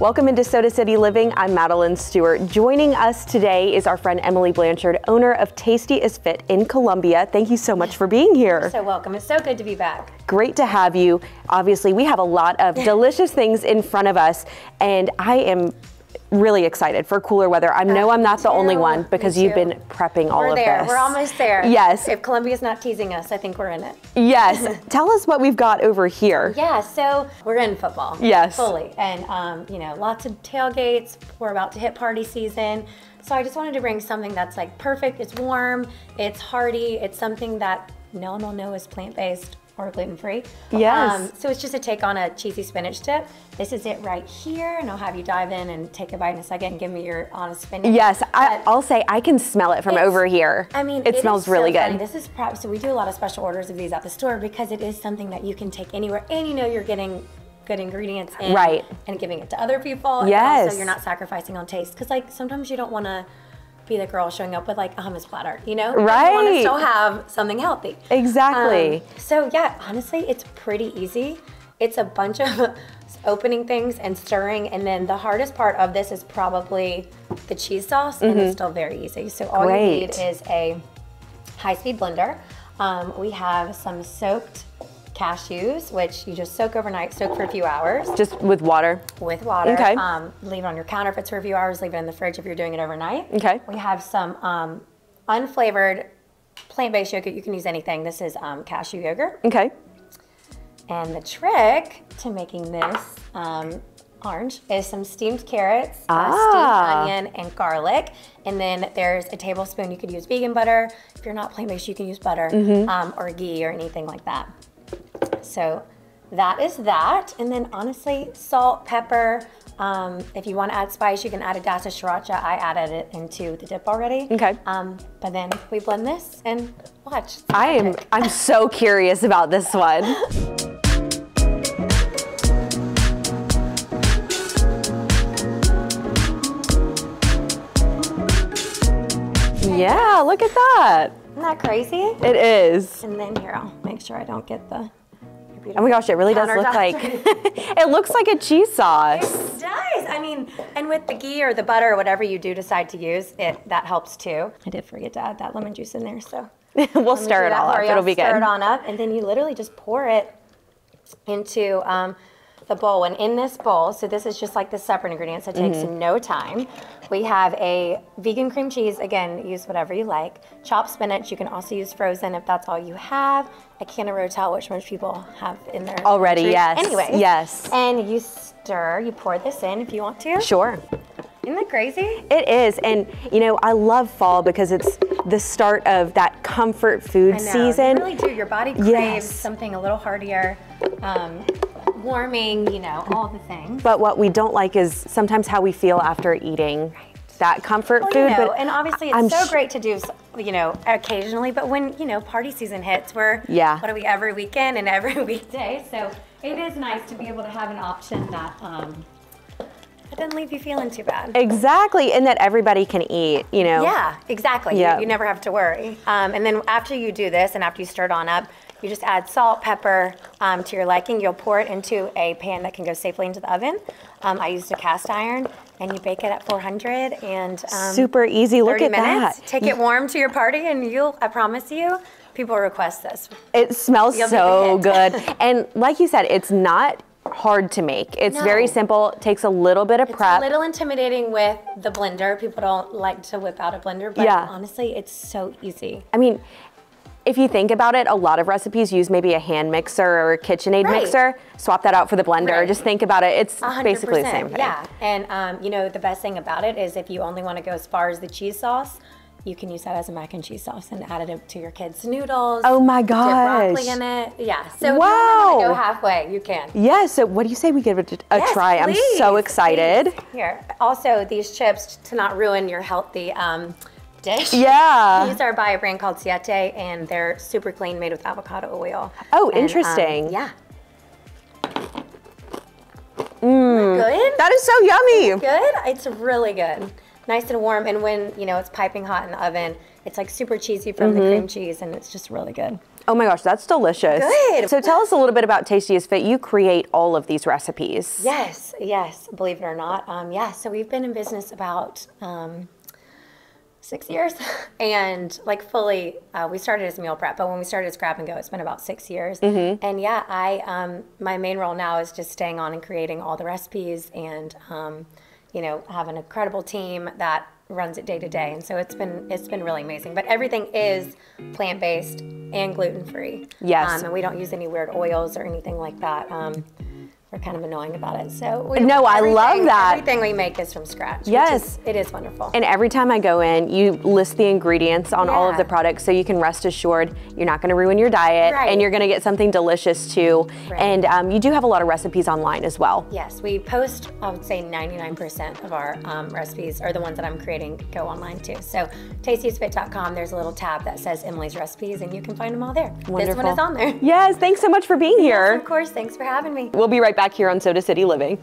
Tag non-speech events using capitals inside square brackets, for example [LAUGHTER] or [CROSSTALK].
Welcome into Soda City Living. I'm Madeline Stewart. Joining us today is our friend Emily Blanchard, owner of Tasty As Fit in Columbia. Thank you so much for being here. You're so welcome. It's so good to be back. Great to have you. Obviously, we have a lot of [LAUGHS] delicious things in front of us, and I am really excited for cooler weather. I know I'm not the only one because you've been prepping all we're of there. this. We're almost there. Yes. If Columbia's not teasing us, I think we're in it. Yes. [LAUGHS] Tell us what we've got over here. Yeah, so we're in football. Yes. Fully. And, um, you know, lots of tailgates. We're about to hit party season. So I just wanted to bring something that's like perfect. It's warm, it's hearty, it's something that no one will know is plant based or gluten free. Yes. Um, so it's just a take on a cheesy spinach tip. This is it right here, and I'll have you dive in and take a bite in a second and give me your honest opinion. Yes, I, But- I'll say I can smell it from over here. I mean, it smells so really funny. good. This is prep, so we do a lot of special orders of these at the store because it is something that you can take anywhere, and you know you're getting good ingredients in, Right. and giving it to other people. Yes. and also you're not sacrificing on taste because like sometimes you don't want to be the girl showing up with like a hummus platter, you know? Right. You want to still have something healthy. Exactly. Um, so yeah, honestly, it's pretty easy. It's a bunch of [LAUGHS] opening things and stirring, and then the hardest part of this is probably the cheese sauce, and it's still very easy. So all you need Mm-hmm. Is a high-speed blender. Um, we have some soaked cashews, which you just soak overnight, soak for a few hours Just with water. with water. Okay. Um, leave it on your counter if it's for a few hours. Leave it in the fridge if you're doing it overnight. Okay. We have some um, unflavored plant-based yogurt. You can use anything. This is um, cashew yogurt. Okay. And the trick to making this um, orange is some steamed carrots, uh, Ah. steamed onion, and garlic. And then there's a tablespoon. You could use vegan butter. If you're not plant-based, you can use butter Mm-hmm. um, or ghee or anything like that. So that is that. And then honestly, salt, pepper. Um, if you want to add spice, you can add a dash of sriracha. I added it into the dip already. Okay. Um, but then we blend this and watch. I am. I'm so curious about this one. [LAUGHS] Yeah, look at that. Isn't that crazy? It is. And then here, I'll make sure I don't get the. Oh my gosh, it really does look like [LAUGHS] it looks like a cheese sauce. It does. I mean, and with the ghee or the butter or whatever you do decide to use, it that helps too. I did forget to add that lemon juice in there, so [LAUGHS] we'll stir it all up. It'll be Stir good. it on up, and then you literally just pour it into um, the bowl. And in this bowl, so this is just like the separate ingredients. It takes Mm-hmm. no time. We have a vegan cream cheese. Again, use whatever you like. Chopped spinach. You can also use frozen if that's all you have. A can of Rotel, which most people have in their Already, yes, Anyway, yes. And you stir. You pour this in if you want to. Sure. Isn't that crazy? It is. And you know, I love fall because it's the start of that comfort food I know, season. You really do. Your body craves Yes. something a little heartier, um, warming, you know, all the things. But what we don't like is sometimes how we feel after eating that comfort Well, food. you know, but and obviously it's I'm so great to do, you know, occasionally. But when you know party season hits, we're Yeah. what are we every weekend and every [LAUGHS] weekday? So it is nice to be able to have an option that um, doesn't leave you feeling too bad. Exactly, and that everybody can eat. You know. Yeah, exactly. You- Yeah. You, never have to worry. Um, and then after you do this and after you stir it on up, you just add salt, pepper um, to your liking. You'll pour it into a pan that can go safely into the oven. Um, I used a cast iron, and you bake it at 400 and um, Super easy. Look 30 at minutes. that. Take it warm to your party, and you'll. I promise you, people request this. It smells You'll so good. and like you said, it's not hard to make. It's very simple. Takes a little bit of It's prep. It's a little intimidating with the blender. People don't like to whip out a blender, but Yeah. honestly, it's so easy. I mean, if you think about it, a lot of recipes use maybe a hand mixer or a KitchenAid Right. mixer. Swap that out for the blender. Right. Just think about it. It's A hundred basically the same thing. Yeah, and um, you know the best thing about it is if you only want to go as far as the cheese sauce, you can use that as a mac and cheese sauce and add it to your kids' noodles. Oh my dip broccoli gosh. in it. Yeah. So if you want to go halfway, you can. Yeah, so what do you say we give it a Yes, try? I'm so excited. please. Here, also these chips to not ruin your healthy um, dish. Yeah. These are by a brand called Siete, and they're super clean, made with avocado oil. Oh, And, um, interesting. yeah. Good. That is so yummy. good. It's really good. Nice and warm, and when you know it's piping hot in the oven, it's like super cheesy from Mm-hmm. the cream cheese, and it's just really good. Oh my gosh, that's delicious. Good. So tell us a little bit about Tasty As Fit. You create all of these recipes. Yes, yes, believe it or not. Um, yeah, so we've been in business about um, six years [LAUGHS] and like fully uh, we started as meal prep but when we started as grab and go it's been about six years Mm-hmm. and yeah i um, my main role now is just staying on and creating all the recipes and um, you know have an incredible team that runs it day to day. And so it's been it's been really amazing. But everything is plant-based and gluten-free. Yes. um, and we don't use any weird oils or anything like that. Um, we're kind of annoying about it so we, No, I love that. everything we make is from scratch Yes. is- it is wonderful And every time I go in, you list the ingredients on all of the products so you can rest assured you're not going to ruin your diet Right. and you're going to get something delicious too. Right. And um, you do have a lot of recipes online as well. Yes, we post, I would say 99% of our um, recipes, or the ones that I'm creating, go online too. So, tastyasfit.com, there's a little tab that says Emily's recipes, and you can find them all there. This one is on there. Yes, thanks so much for being here. Of course, thanks for having me. We'll be right back here on Soda City Living.